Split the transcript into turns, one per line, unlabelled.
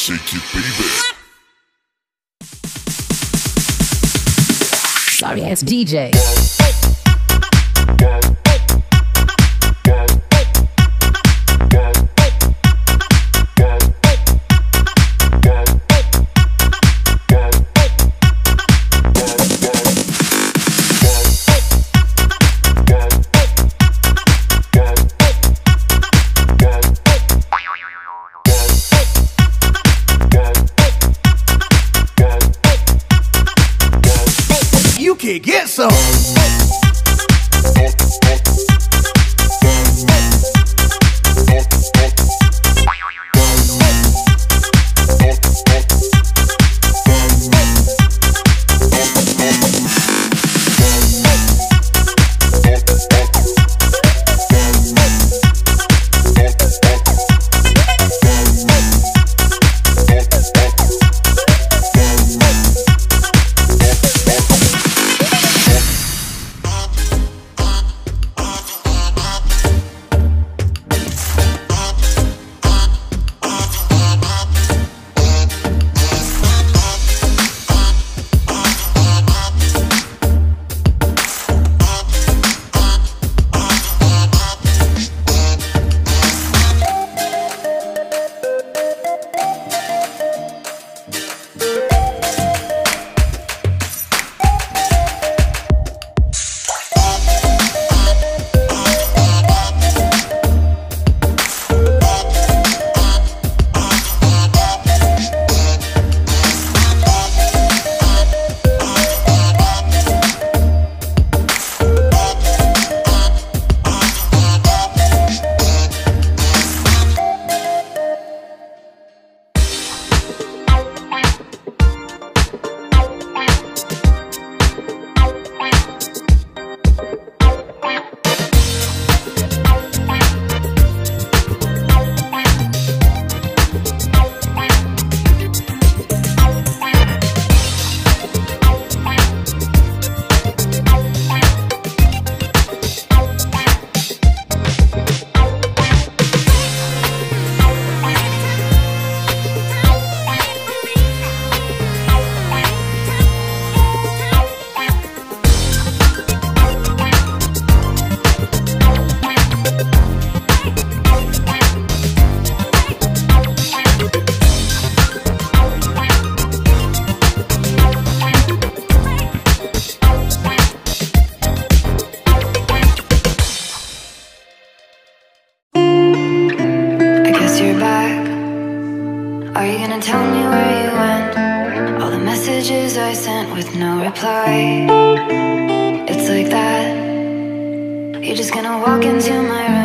Shake it,
Sorry ass DJ.
Get some.
Are you gonna tell me where you went? All the messages I sent with no reply. It's like that. You're just gonna walk into my room.